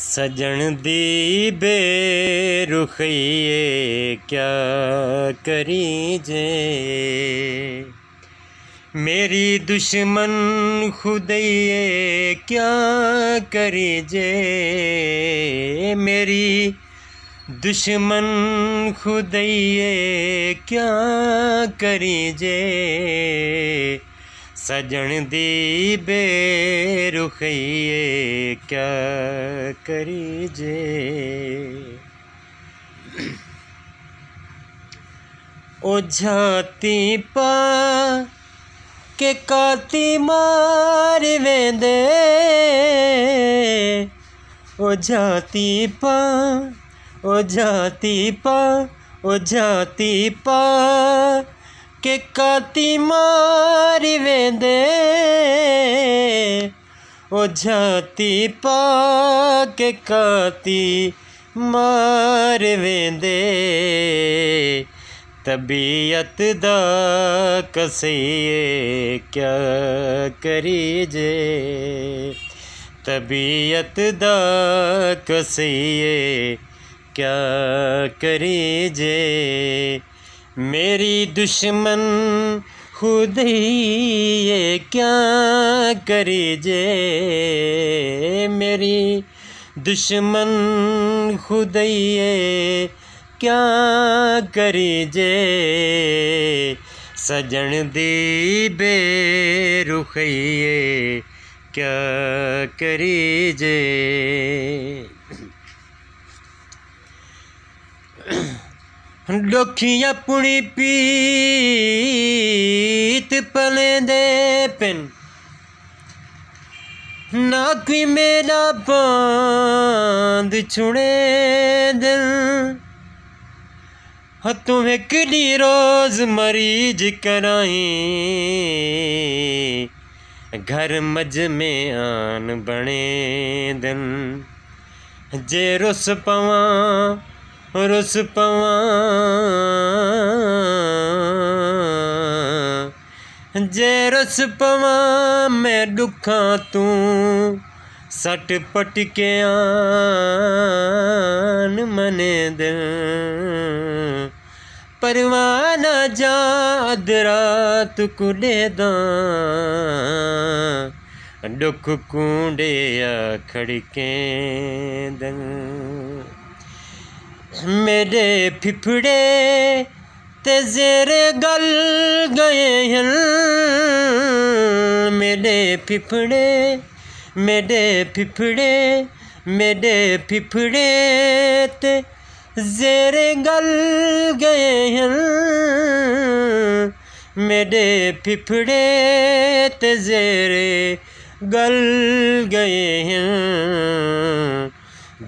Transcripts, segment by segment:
सजन दी बेरुखइए क्या करी जे मेरी दुश्मन खुदैये क्या करी जे मेरी दुश्मन खुदैये क्या करी जे सजन दी बेरुखइए क्या करी जे ओ झाती पा के काती मार वेंदे। ओ जाती पा, ओ जाती पा, ओ जाती पा के काती मारी वेंदे। ओ जाती पा के काती मार वेंदे। तबीयत दा कसइए क्या करी जे तबीयत दा कसइए क्या करी जे मेरी दुश्मन खुद ही ये क्या करी जे? मेरी दुश्मन खुद ही ये क्या करी जे? सजन दी बेरुखइए क्या करी डोखी अपनी पीत कोई मेरा बांध छुड़े दिल तुम्हें किडी रोज मरीज कराई घर मज में आन दिन जे रुस पवा ਰੁੱਸ ਪਵਾਂ। ਜੇ ਰੁੱਸ ਪਵਾਂ, ਮੈਂ ਦੁੱਖਾਂ ਤੂੰ ਸੱਟ ਪਟਕਿਆਂ ਮਨੇ ਦਿਲ। ਪਰਵਾਨਾ ਜਾਦ ਰਾਤ ਕੁੜੇ ਦਾ। ਦੁੱਖ ਕੁੰਡਿਆ ਖੜਕੇ ਦਿਲ। मेरे फिफड़े ते जेरे गल गए हैं। मेरे फिफड़े मेरे फिफड़े मेरे फिफड़े ते जेरे गल गए हैं। मेरे फिफड़े ते जेरे गल गए हैं।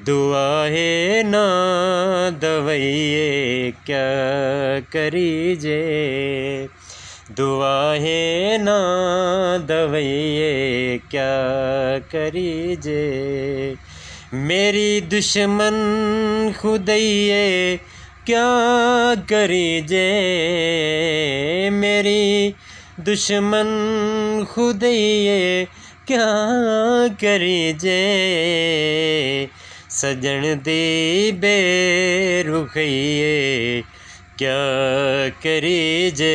दुआ है ना दवैये क्या करीजे? दुआ है ना दवैये क्या करीजे? मेरी दुश्मन खुदैये क्या करीजे? मेरी दुश्मन खुदैये क्या करी जे सजन दी बेरुखइए क्या करी जे?